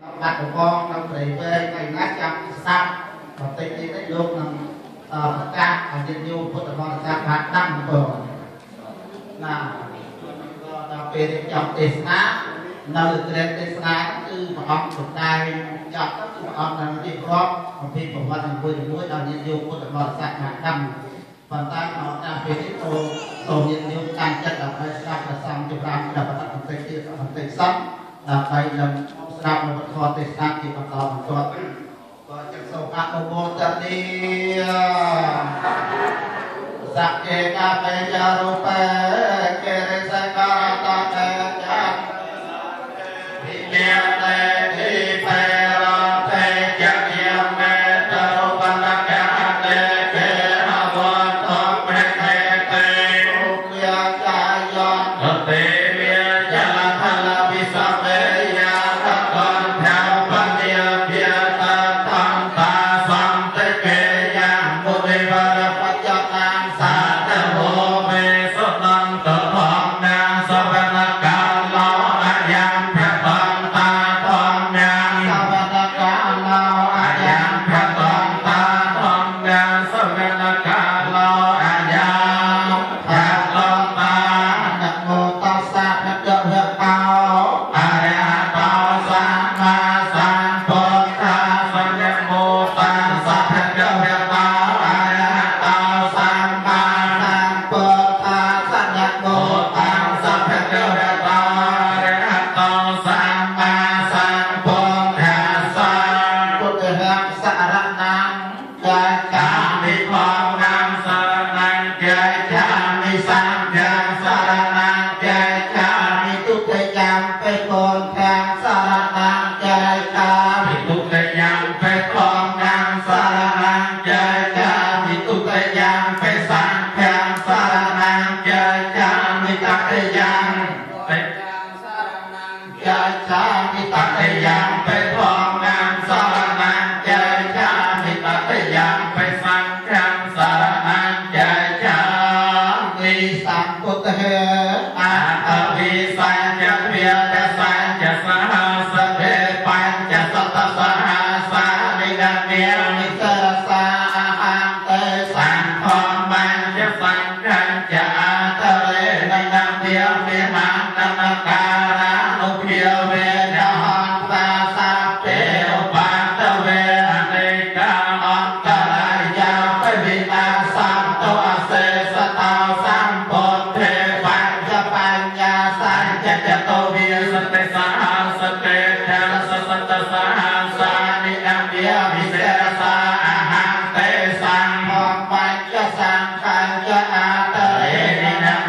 បាត់កំពងនៅព្រៃពេកថ្ងៃណាចាប់ស័ព្ទបន្តិចទៀតនេះលោកនឹងប្រកាសឲ្យញាតិញោមពុទ្ធបរិស័ទបានដឹងបើណាដល់ពេលនេះចប់ទេសនានៅត្រេកទេសនាគឺព្រះអង្គសំដែងចប់ទៅព្រះអង្គនឹងរៀបរាប់អំពីប្រវត្តិអង្គុយជាមួយដល់ញាតិញោមពុទ្ធបរិស័ទបានដឹងប៉ុន្តែមកដល់ពេលនេះចូលចូលញាតិញោមតាំងចិត្តដើម្បីស្ដាប់ព្រះសង្ឃចម្រើនដល់បន្តិចទៀតបន្តិចសោះដើម្បីនឹង ស្ដាប់នៅវត្ថុទេសៈជាបន្តបន្ទាប់ក៏ចឹកសូមអនុមោទនីសក្កេកាបេយរូបេកេរិសេ Kami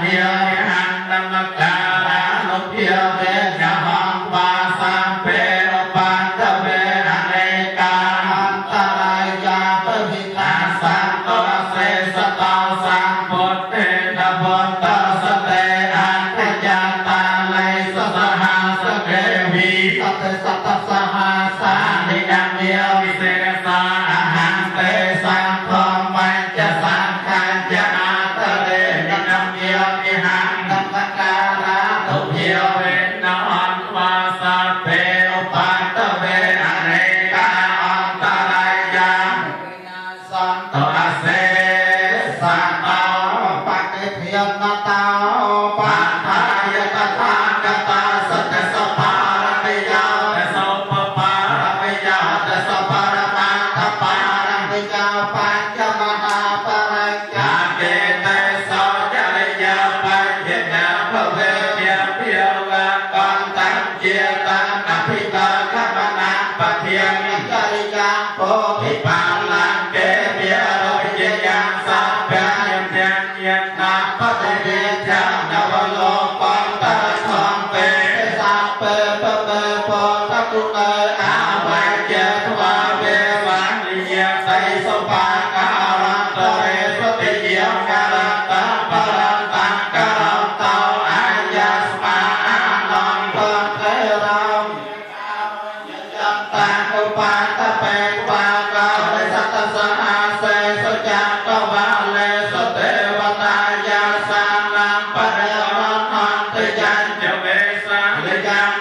ភិរហន្តមការានុភិរវេណហំបាសាពេរបានតវេរនេកាហន្តរាយាពវិតាសន្តរសេសតោសੰពុទ្ធេនវត្ត maka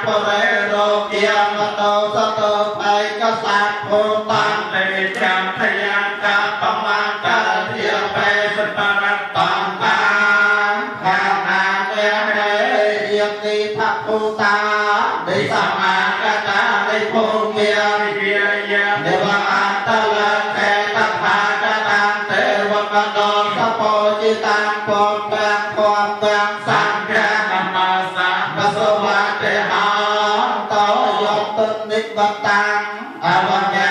ពុរេរោគៀមតោសតោភ័យកសាភូតានទេចាំភយាកាបមាកាធិបេសតរតងតាខាណាទេយតិភពុតាវិសម យតុនិបតាំអវញ្ញា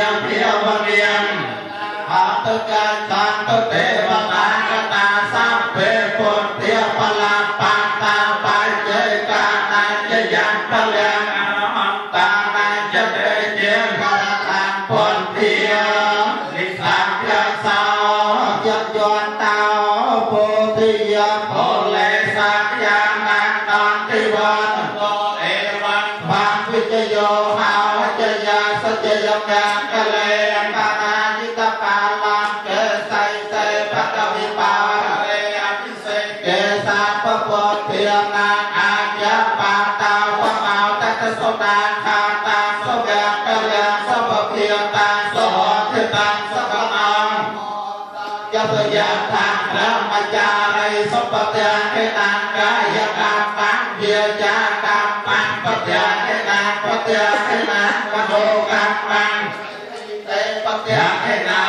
សម្បទាភិវនិយមអតកាចន្តទេវតាកតាសម្ពេពុទ្ធិបលាបតាបញ្ជេកានាចយំពលំអរហន្តានាចតេជាករខានពុទ្ធិនិសាភៈសោយយន្តោពុទ្ធិយពលេសាយានាតន្តិវនតោអេវੰបាវិជយោហោចយាសច្ចយកាកលេអ យតយថាធម្មចារិសុបទាហេតាកាយកម្មបង្វាចាកម្មបង្បទាហេតាបទាហេតាមโนកម្មបង្ទេបទាហេតា